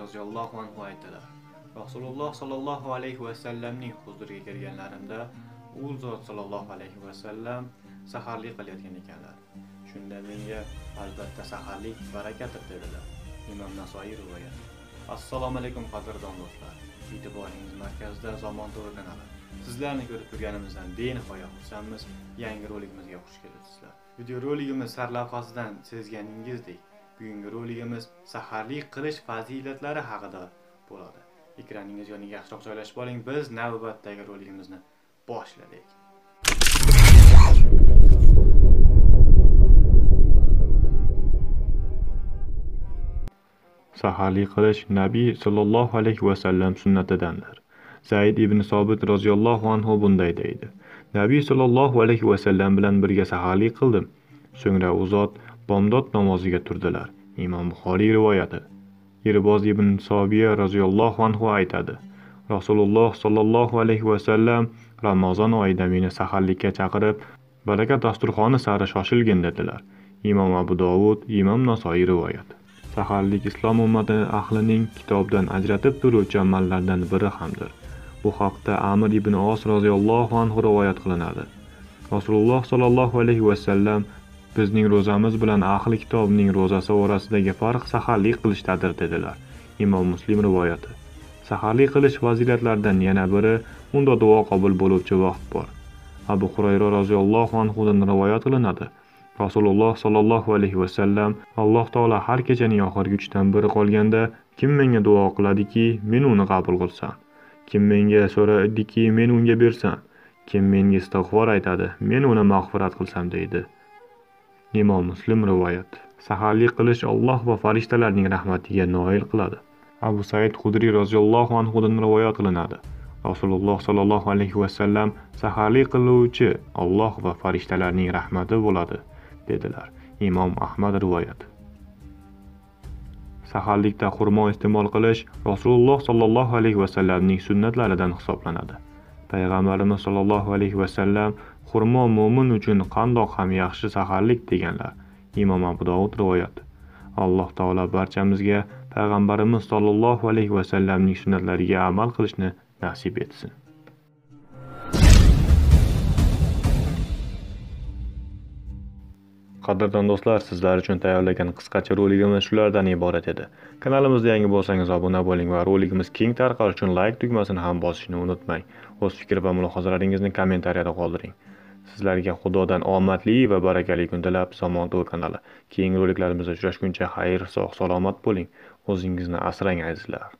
roziyallohu anhu aytdilar rasululloh sollallohu alayhi vasallamning huzuriga kelganlarimda u zot sollallohu alayhi vasallam saharlik qilayotgan ekanlar. Shunda menga albatta saharlik barakatir dedilar. Imom nasoiy rivoyat. Assalomu alaykum qadrdon do'stlar. E'tiboringiz markazida zamon to'ri kanali sizlarni ko'rib turganimizdan benihoya xursandmiz. Yangi roligimizga xush kelibsizlar videoroligimiz sarlavhasidan sezganingizdek bugungi roligimiz saharlik qilish fazilatlari haqida bo'ladi. Ekraningiz yoniga yaxshiroq joylashib oling biz navbatdagi roligimizni boshladik. Saharlik qilish nabiy sollallohu alayhi vasallam sunnatidandir. Zayd ibn sobit roziyallohu anhu bunday deydi. Nabiy sollallohu alayhi vasallam bilan birga saharlik qildim. So'ngra u zot bomdod namoziga turdilar. Imom buxoriy rivoyati. Yerboz ibn sobiya roziyallohu anhu aytadi rasululloh sollallohu alayhi vasallam ramazon oyida meni saharlikka chaqirib baraka dasturxoni sari shoshilgin dedilar. Imom abu dovud imom nasoiy rivoyat saharlik islom ummati ahlining kitobdan ajratib turuvchi amallardan biri hamdir. Bu haqda amir ibn os roziyallohu anhu rivoyat qilinadi. Rasululloh sollallohu alayhi vasallam bizning ro'zamiz bilan ahli kitobning ro'zasi orasidagi farq saharlik qilishdadir dedilar imom muslim rivoyati. Saharlik qilish fazilatlaridan yana biri unda duo qabul bo'luvchi vaqt bor. Abu hurayra roziyallohu anhudan rivoyat qilinadi. Rasululloh sollallohu alayhi vasallam alloh taolo har kechaning oxirgi uchdan biri qolganda kim menga duo qiladiki men uni qabul qilsam? Kim menga so'raydiki men unga bersam? Kim menga istig'for aytadi men uni mag'firat qilsam deydi. Imom muslim rivoyat. Saharlik qilish alloh va farishtalarning rahmatiga noil qiladi. Abu said hudriy roziyallohu anhudan rivoyat qilinadi. Rasululloh sollallohu alayhi vasallam saharlik qiluvchi alloh va farishtalarning rahmati bo'ladi dedilar imom ahmad rivoyat. Saharlikda xurmo iste'mol qilish rasululloh sollallohu alayhi vasallamning sunnatlaridan hisoblanadi. Payg'ambarimiz sollallohu alayhi vasallam xurmo mo'min uchun qandoq ham yaxshi saharlik deganlar. Imom abu dovud rivoyati alloh taolo barchamizga payg'ambarimiz sollallohu alayhi vasallamning sunnatlariga amal qilishni nasib etsin. Qadrdon do'stlar sizlar uchun tayyorlagan qisqacha roligimiz shulardan iborat edi. Kanalimizda yangi bo'lsangiz obuna bo'ling va roligimiz keng tarqalishi uchun layk tugmasini ham bosishni unutmang. O'z fikr va mulohazalaringizni kommentariyada qoldiring. Sizlarga xudodan omadli va barakali kun tilab somon tv kanali. Keyingi roliklarimizda uchrashguncha xayr sog' salomat bo'ling. O'zingizni asrang azizlar.